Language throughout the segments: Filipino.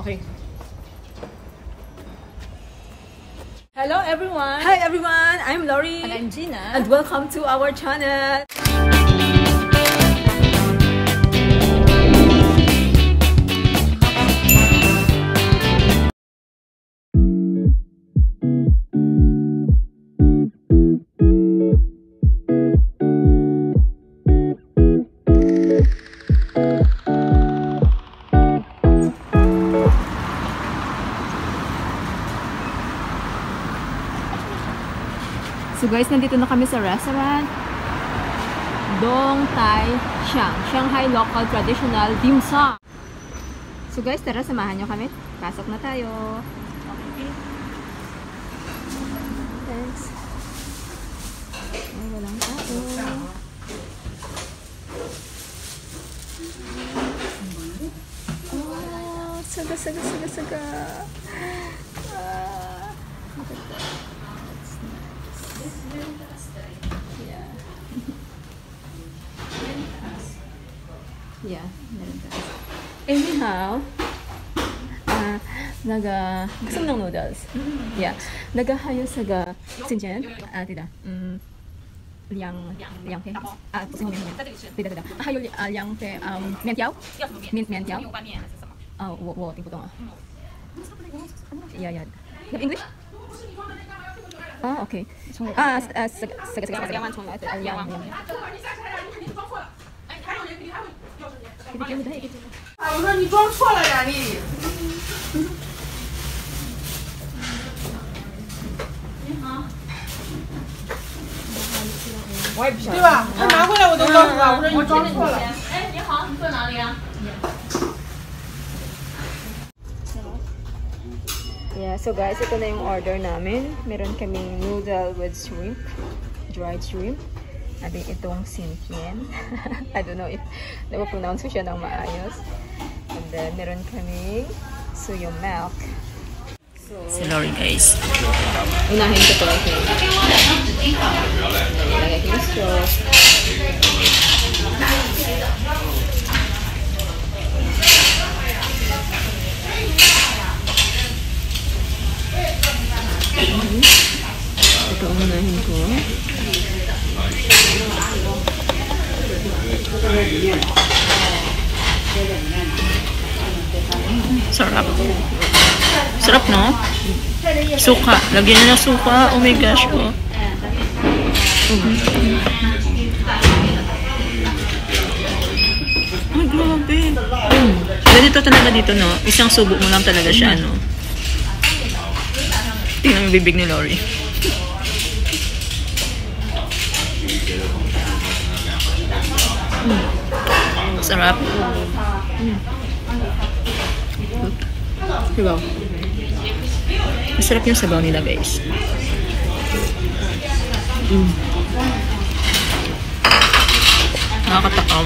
Okay. Hello everyone! Hi everyone, I'm Lori. And I'm Gina. And welcome to our channel. Guys, nandito na kami sa restaurant. Dong Tai Xiang. Shanghai Local Traditional Dim Sum. So guys, tara samahan nyo kami. Pasok na tayo. Thanks. Ay, walang tao. Oh, saga, saga, saga, saga. Ah, Anyhow, ah, naga, gusto mo ng noodles? Yeah. Nagahayo sa ga, Xinjiang, ah, tida, mm, 两两片啊，不是后面后面，对的对的，啊还有啊两片嗯面条，面面条，拌面还是什么？啊我我听不懂啊。Yeah yeah. You have English? 啊 OK 啊啊这个这个这个两碗重来，啊两两碗两。 啊！我说你装错了呀你。我也不想对吧？他拿回来我都告诉他，我说你装错了。哎，你好，你坐哪里啊？Yeah, so guys, ito na yung order namin. Meron kaming noodle with shrimp, dried shrimp. Then itong sintian. I don't know if napapronounce ko siya ng maayos. And then meron kaming suyo milk. So, Si Lori guys. unahin ko to. Okay. Lagay ko yung straw. Ito ang unahin ko. Sarap. Sarap no? Suka. Lagyan niya ng suka. Oh my gosh. Oh. Ay, grabe. Mm. Ganito talaga dito, no? Isang subo mo lang talaga siya, no? Tingnan yung bibig ni Lori. Mm. Sarap. Diba? Masarap yung sabaw nila, guys. Mm. Nakakatakam.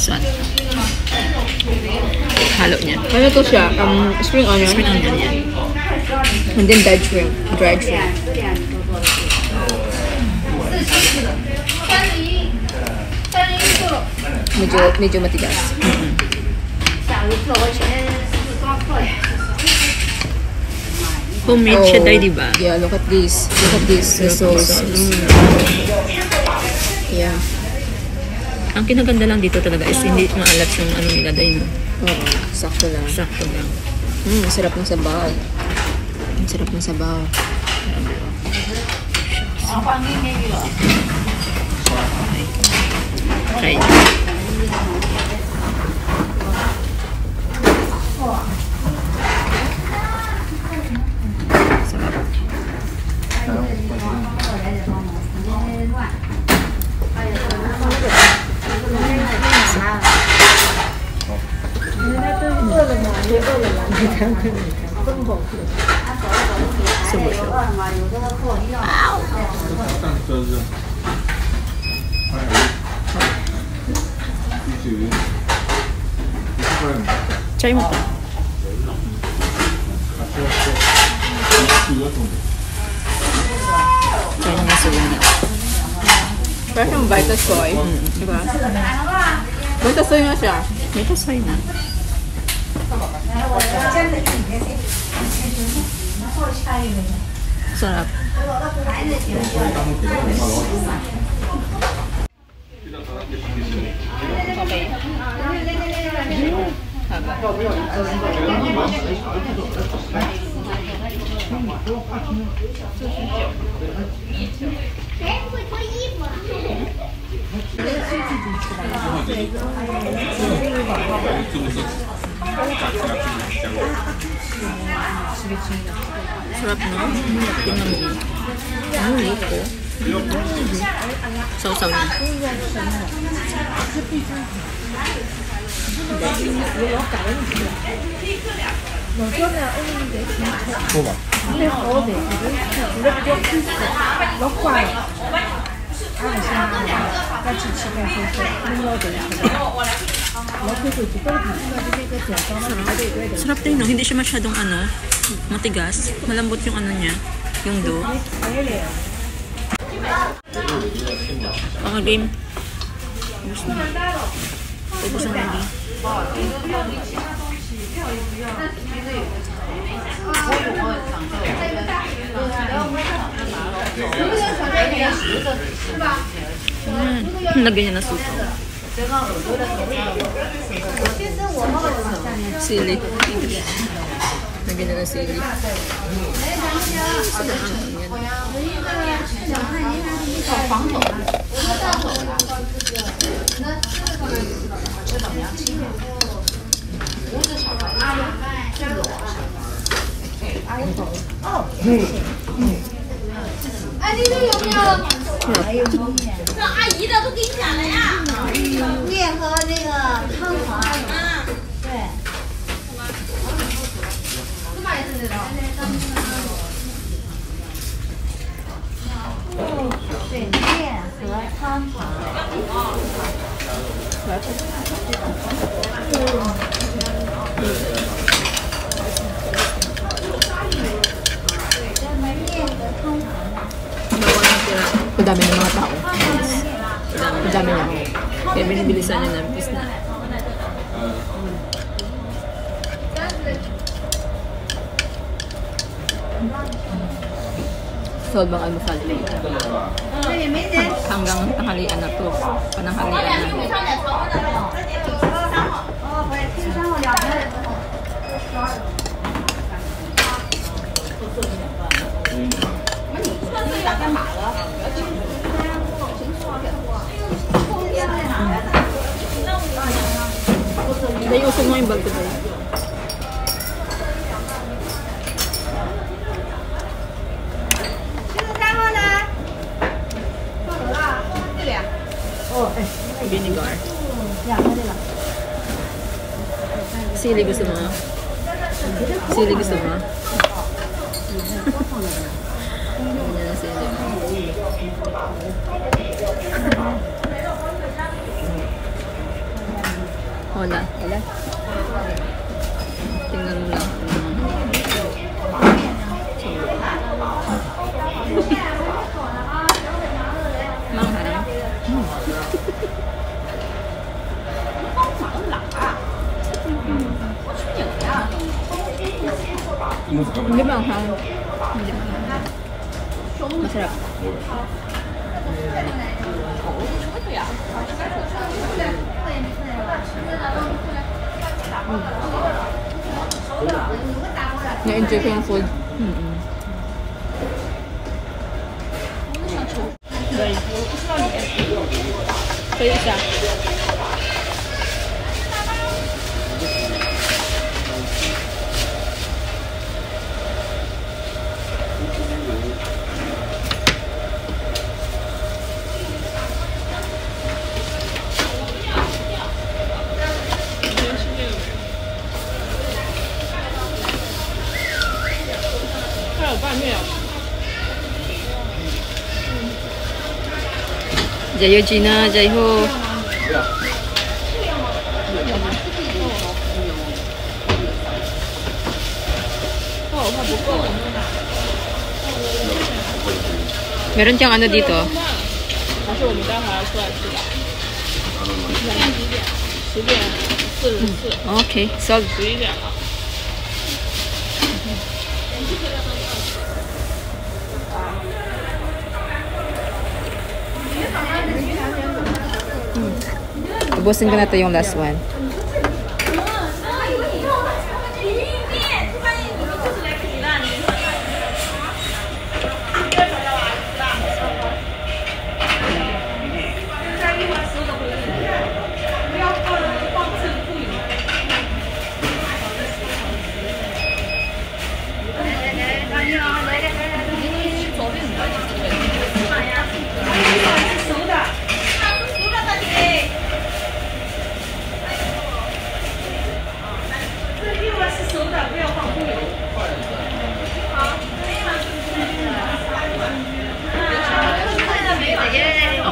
Saan? Halo niya. Ano to siya? Um, spring onion. Spring onion yan. And then dried shrimp. Dried shrimp. Medyo, medyo matigas. Homemade siya tayo, di ba? Yeah, look at this. Look at this. The sauce. sauce. Yeah. Ang kinaganda lang dito talaga is hindi maalat yung ano nila dahil Oo, sakto lang. sakto lang. Mm, ang sarap ng sabaw. Ang sarap ng sabaw. Try. Sarap. bỏ cửa Sửa bỏ sửa Cho em một Cho Parece baita não é, Baita soy. 算了。全部脱衣服。做？我，好的，的，Sarap din, no? Hindi siya masyadong ano, matigas. Malambot yung ano niya, yung dough. Baka game. Ubus na. Ubus na lagi. Mm. Lagyan niya na suka. 心的，那边那个心里。哎，你这有没有？这阿姨的都给你讲了。Ang dami ng mga tao. Ang dami na. Kaya binibilisan niya na. solve ang almusal ko. Hanggang tanghalian na to. Pananghalian na. Hindi, mo yung bag ko. Vinegar. Sili gusto mo? Sili gusto mo? Ayan ang sili mo. Wala. Wala. Tingnan mo lang. 你们看，你们看，没事了。嗯。你这边说，嗯嗯。可以，可以下。Jaya Gina, Jai Ho. Meron siyang ano dito? Okay, solve. Ubusin ko na to yung last one.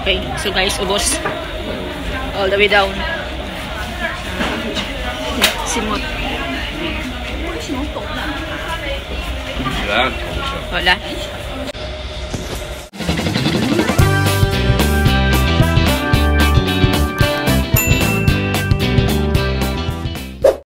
Okay, so guys, ubos. All the way down. Simot. Wala. Wala.